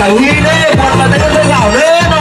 กันเป็นสาได้เ